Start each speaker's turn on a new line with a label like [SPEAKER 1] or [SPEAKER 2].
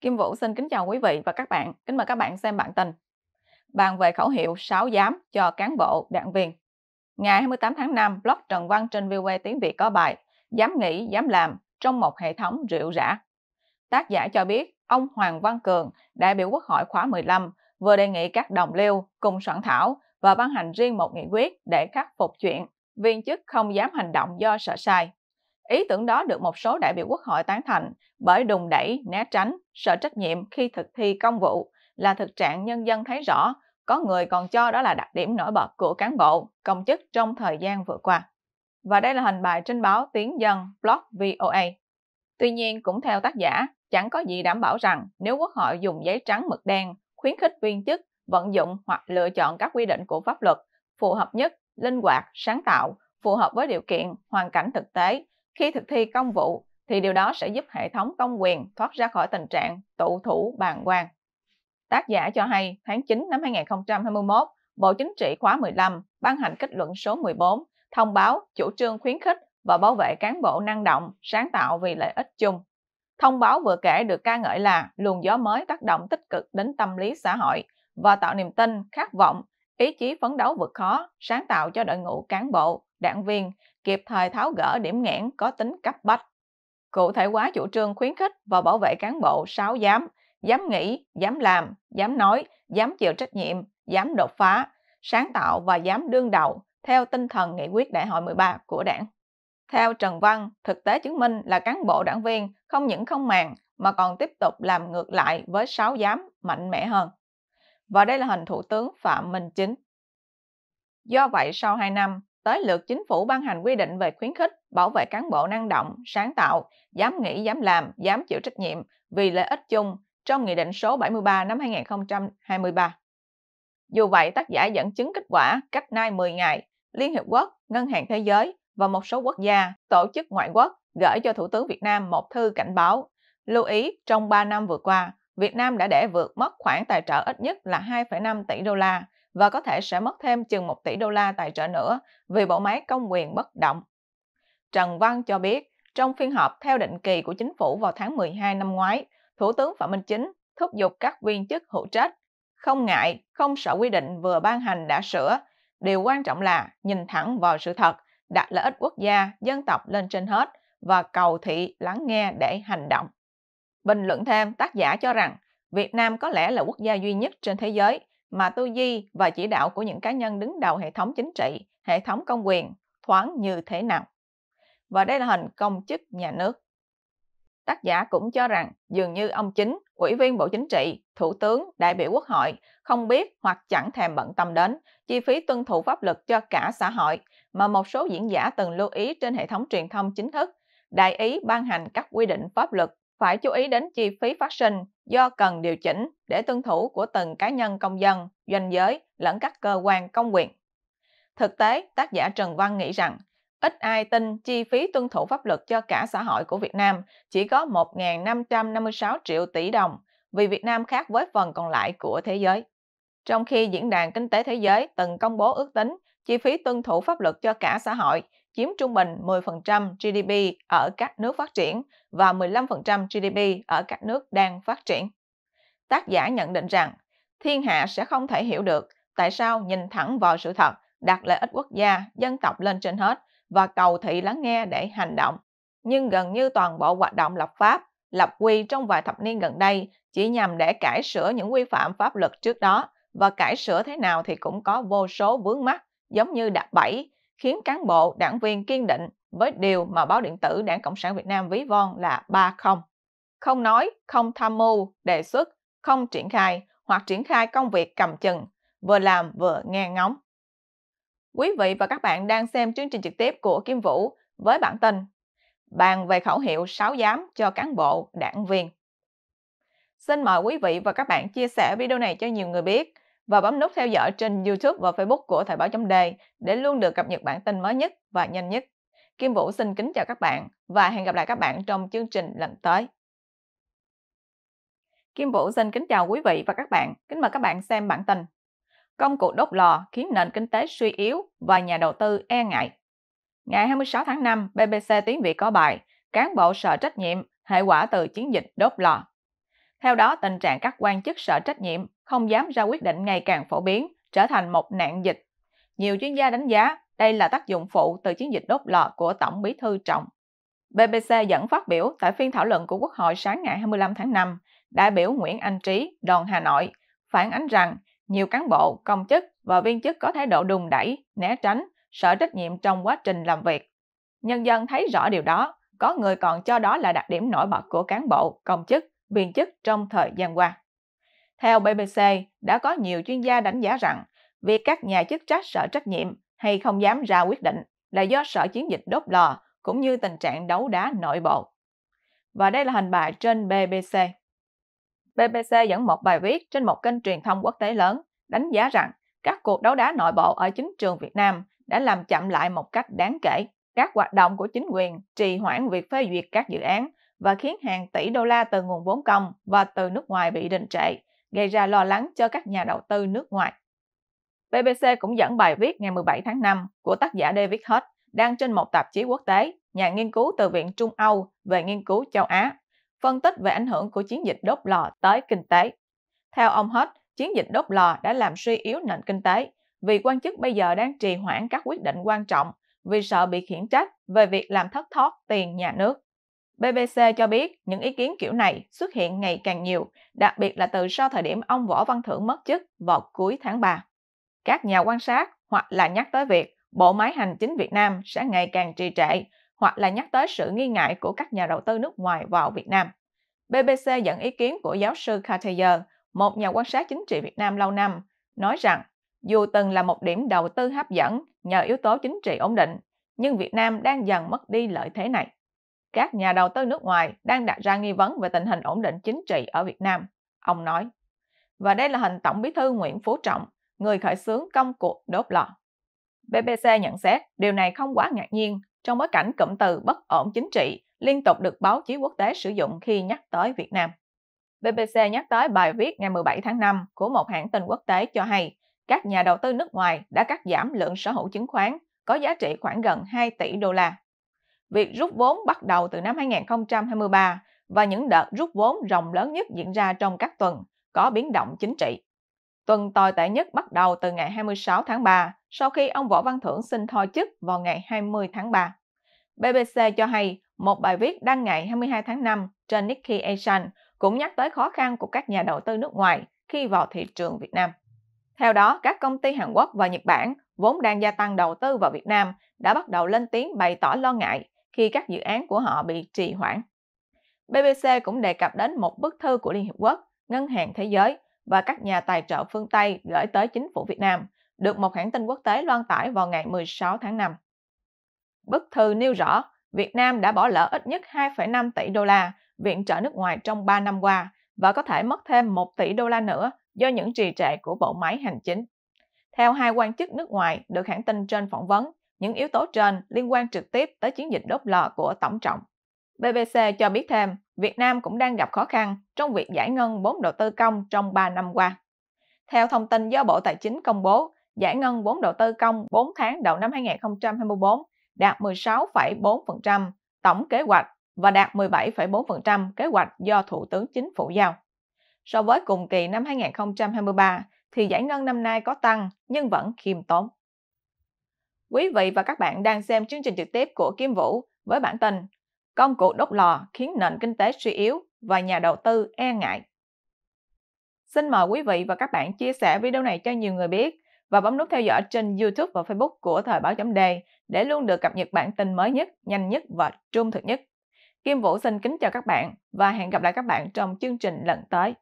[SPEAKER 1] Kim Vũ xin kính chào quý vị và các bạn. Kính mời các bạn xem bản tin. Bàn về khẩu hiệu 6 giám cho cán bộ, đảng viên. Ngày 28 tháng 5, blog Trần Văn trên VOA e Tiếng Việt có bài Dám nghĩ, dám làm trong một hệ thống rượu rã. Tác giả cho biết ông Hoàng Văn Cường, đại biểu Quốc hội khóa 15, vừa đề nghị các đồng liêu cùng soạn thảo và ban hành riêng một nghị quyết để khắc phục chuyện viên chức không dám hành động do sợ sai. Ý tưởng đó được một số đại biểu quốc hội tán thành bởi đùng đẩy, né tránh, sợ trách nhiệm khi thực thi công vụ là thực trạng nhân dân thấy rõ, có người còn cho đó là đặc điểm nổi bật của cán bộ, công chức trong thời gian vừa qua. Và đây là hình bài trên báo Tiếng Dân blog VOA. Tuy nhiên, cũng theo tác giả, chẳng có gì đảm bảo rằng nếu Quốc hội dùng giấy trắng mực đen khuyến khích viên chức vận dụng hoặc lựa chọn các quy định của pháp luật phù hợp nhất, linh hoạt, sáng tạo, phù hợp với điều kiện, hoàn cảnh thực tế khi thực thi công vụ thì điều đó sẽ giúp hệ thống công quyền thoát ra khỏi tình trạng tụ thủ bàn quan. Tác giả cho hay tháng 9 năm 2021, Bộ Chính trị khóa 15 ban hành kết luận số 14 thông báo chủ trương khuyến khích và bảo vệ cán bộ năng động, sáng tạo vì lợi ích chung. Thông báo vừa kể được ca ngợi là luồng gió mới tác động tích cực đến tâm lý xã hội và tạo niềm tin, khát vọng, ý chí phấn đấu vượt khó, sáng tạo cho đội ngũ cán bộ, đảng viên kịp thời tháo gỡ điểm nghẽn có tính cấp bách. Cụ thể hóa chủ trương khuyến khích và bảo vệ cán bộ sáu dám, dám nghĩ, dám làm, dám nói, dám chịu trách nhiệm, dám đột phá, sáng tạo và dám đương đầu theo tinh thần nghị quyết đại hội 13 của đảng. Theo Trần Văn, thực tế chứng minh là cán bộ đảng viên không những không màng mà còn tiếp tục làm ngược lại với sáu dám mạnh mẽ hơn. Và đây là hình Thủ tướng Phạm Minh Chính. Do vậy, sau 2 năm, tới lượt chính phủ ban hành quy định về khuyến khích, bảo vệ cán bộ năng động, sáng tạo, dám nghĩ, dám làm, dám chịu trách nhiệm vì lợi ích chung trong Nghị định số 73 năm 2023. Dù vậy, tác giả dẫn chứng kết quả cách nay 10 ngày, Liên Hiệp Quốc, Ngân hàng Thế giới và một số quốc gia, tổ chức ngoại quốc gửi cho Thủ tướng Việt Nam một thư cảnh báo. Lưu ý, trong 3 năm vừa qua, Việt Nam đã để vượt mất khoản tài trợ ít nhất là 2,5 tỷ đô la và có thể sẽ mất thêm chừng 1 tỷ đô la tài trợ nữa vì bộ máy công quyền bất động. Trần Văn cho biết, trong phiên họp theo định kỳ của chính phủ vào tháng 12 năm ngoái, Thủ tướng Phạm Minh Chính thúc giục các viên chức hữu trách không ngại, không sợ quy định vừa ban hành đã sửa. Điều quan trọng là nhìn thẳng vào sự thật, đặt lợi ích quốc gia, dân tộc lên trên hết và cầu thị lắng nghe để hành động. Bình luận thêm, tác giả cho rằng Việt Nam có lẽ là quốc gia duy nhất trên thế giới mà tư duy và chỉ đạo của những cá nhân đứng đầu hệ thống chính trị, hệ thống công quyền thoáng như thế nào. Và đây là hình công chức nhà nước. Tác giả cũng cho rằng dường như ông chính, ủy viên Bộ Chính trị, thủ tướng, đại biểu quốc hội không biết hoặc chẳng thèm bận tâm đến chi phí tuân thủ pháp luật cho cả xã hội mà một số diễn giả từng lưu ý trên hệ thống truyền thông chính thức, đại ý ban hành các quy định pháp luật phải chú ý đến chi phí phát sinh do cần điều chỉnh để tuân thủ của từng cá nhân công dân, doanh giới lẫn các cơ quan công quyền. Thực tế, tác giả Trần Văn nghĩ rằng ít ai tin chi phí tuân thủ pháp luật cho cả xã hội của Việt Nam chỉ có 1.556 triệu tỷ đồng vì Việt Nam khác với phần còn lại của thế giới. Trong khi Diễn đàn Kinh tế Thế giới từng công bố ước tính chi phí tuân thủ pháp luật cho cả xã hội chiếm trung bình 10% GDP ở các nước phát triển và 15% GDP ở các nước đang phát triển. Tác giả nhận định rằng, thiên hạ sẽ không thể hiểu được tại sao nhìn thẳng vào sự thật, đặt lợi ích quốc gia, dân tộc lên trên hết và cầu thị lắng nghe để hành động. Nhưng gần như toàn bộ hoạt động lập pháp, lập quy trong vài thập niên gần đây chỉ nhằm để cải sửa những quy phạm pháp luật trước đó và cải sửa thế nào thì cũng có vô số vướng mắc giống như đặt bẫy khiến cán bộ, đảng viên kiên định với điều mà báo điện tử Đảng Cộng sản Việt Nam ví von là ba không. Không nói, không tham mưu, đề xuất, không triển khai hoặc triển khai công việc cầm chừng, vừa làm vừa nghe ngóng. Quý vị và các bạn đang xem chương trình trực tiếp của Kim Vũ với bản tin Bàn về khẩu hiệu 6 giám cho cán bộ, đảng viên. Xin mời quý vị và các bạn chia sẻ video này cho nhiều người biết và bấm nút theo dõi trên YouTube và Facebook của Thời báo chấm đề để luôn được cập nhật bản tin mới nhất và nhanh nhất. Kim Vũ xin kính chào các bạn và hẹn gặp lại các bạn trong chương trình lần tới. Kim Vũ xin kính chào quý vị và các bạn. Kính mời các bạn xem bản tin. Công cụ đốt lò khiến nền kinh tế suy yếu và nhà đầu tư e ngại. Ngày 26 tháng 5, BBC Tiếng Việt có bài Cán bộ sợ trách nhiệm, hệ quả từ chiến dịch đốt lò. Theo đó, tình trạng các quan chức sợ trách nhiệm, không dám ra quyết định ngày càng phổ biến, trở thành một nạn dịch. Nhiều chuyên gia đánh giá đây là tác dụng phụ từ chiến dịch đốt lò của Tổng bí thư Trọng. BBC dẫn phát biểu tại phiên thảo luận của Quốc hội sáng ngày 25 tháng 5, đại biểu Nguyễn Anh Trí, đoàn Hà Nội, phản ánh rằng nhiều cán bộ, công chức và viên chức có thái độ đùn đẩy, né tránh, sợ trách nhiệm trong quá trình làm việc. Nhân dân thấy rõ điều đó, có người còn cho đó là đặc điểm nổi bật của cán bộ, công chức, viên chức trong thời gian qua. Theo BBC, đã có nhiều chuyên gia đánh giá rằng việc các nhà chức trách sợ trách nhiệm hay không dám ra quyết định là do sợ chiến dịch đốt lò cũng như tình trạng đấu đá nội bộ. Và đây là hình bài trên BBC. BBC dẫn một bài viết trên một kênh truyền thông quốc tế lớn đánh giá rằng các cuộc đấu đá nội bộ ở chính trường Việt Nam đã làm chậm lại một cách đáng kể các hoạt động của chính quyền, trì hoãn việc phê duyệt các dự án và khiến hàng tỷ đô la từ nguồn vốn công và từ nước ngoài bị đình trệ, gây ra lo lắng cho các nhà đầu tư nước ngoài. BBC cũng dẫn bài viết ngày 17 tháng 5 của tác giả David Hutt đang trên một tạp chí quốc tế, nhà nghiên cứu từ Viện Trung Âu về nghiên cứu châu Á, phân tích về ảnh hưởng của chiến dịch đốt lò tới kinh tế. Theo ông Hutt, chiến dịch đốt lò đã làm suy yếu nền kinh tế vì quan chức bây giờ đang trì hoãn các quyết định quan trọng vì sợ bị khiển trách về việc làm thất thoát tiền nhà nước. BBC cho biết những ý kiến kiểu này xuất hiện ngày càng nhiều, đặc biệt là từ sau thời điểm ông Võ Văn Thưởng mất chức vào cuối tháng 3. Các nhà quan sát hoặc là nhắc tới việc bộ máy hành chính Việt Nam sẽ ngày càng trì trệ, hoặc là nhắc tới sự nghi ngại của các nhà đầu tư nước ngoài vào Việt Nam. BBC dẫn ý kiến của giáo sư Cartier, một nhà quan sát chính trị Việt Nam lâu năm, nói rằng dù từng là một điểm đầu tư hấp dẫn nhờ yếu tố chính trị ổn định, nhưng Việt Nam đang dần mất đi lợi thế này. Các nhà đầu tư nước ngoài đang đặt ra nghi vấn về tình hình ổn định chính trị ở Việt Nam, ông nói. Và đây là hình Tổng bí thư Nguyễn Phú Trọng, người khởi xướng công cuộc đốt lò. BBC nhận xét điều này không quá ngạc nhiên trong bối cảnh cụm từ bất ổn chính trị liên tục được báo chí quốc tế sử dụng khi nhắc tới Việt Nam. BBC nhắc tới bài viết ngày 17 tháng 5 của một hãng tin quốc tế cho hay các nhà đầu tư nước ngoài đã cắt giảm lượng sở hữu chứng khoán có giá trị khoảng gần 2 tỷ đô la. Việc rút vốn bắt đầu từ năm 2023 và những đợt rút vốn rộng lớn nhất diễn ra trong các tuần có biến động chính trị. Tuần tồi tệ nhất bắt đầu từ ngày 26 tháng 3 sau khi ông Võ Văn Thưởng xin thôi chức vào ngày 20 tháng 3. BBC cho hay một bài viết đăng ngày 22 tháng 5 trên Nikkei Asian cũng nhắc tới khó khăn của các nhà đầu tư nước ngoài khi vào thị trường Việt Nam. Theo đó, các công ty Hàn Quốc và Nhật Bản vốn đang gia tăng đầu tư vào Việt Nam đã bắt đầu lên tiếng bày tỏ lo ngại khi các dự án của họ bị trì hoãn. BBC cũng đề cập đến một bức thư của Liên Hiệp Quốc, Ngân hàng Thế giới và các nhà tài trợ phương Tây gửi tới chính phủ Việt Nam, được một hãng tin quốc tế loan tải vào ngày 16 tháng 5. Bức thư nêu rõ Việt Nam đã bỏ lỡ ít nhất 2,5 tỷ đô la viện trợ nước ngoài trong 3 năm qua và có thể mất thêm 1 tỷ đô la nữa do những trì trệ của bộ máy hành chính. Theo hai quan chức nước ngoài được hãng tin trên phỏng vấn, những yếu tố trên liên quan trực tiếp tới chiến dịch đốt lò của Tổng trọng. BBC cho biết thêm, Việt Nam cũng đang gặp khó khăn trong việc giải ngân vốn đầu tư công trong 3 năm qua. Theo thông tin do Bộ Tài chính công bố, giải ngân vốn đầu tư công 4 tháng đầu năm 2024 đạt 16,4% tổng kế hoạch và đạt 17,4% kế hoạch do Thủ tướng Chính phủ giao. So với cùng kỳ năm 2023 thì giải ngân năm nay có tăng nhưng vẫn khiêm tốn. Quý vị và các bạn đang xem chương trình trực tiếp của Kim Vũ với bản tin Công cụ đốt lò khiến nền kinh tế suy yếu và nhà đầu tư e ngại. Xin mời quý vị và các bạn chia sẻ video này cho nhiều người biết và bấm nút theo dõi trên YouTube và Facebook của Thời báo chấm đề để luôn được cập nhật bản tin mới nhất, nhanh nhất và trung thực nhất. Kim Vũ xin kính chào các bạn và hẹn gặp lại các bạn trong chương trình lần tới.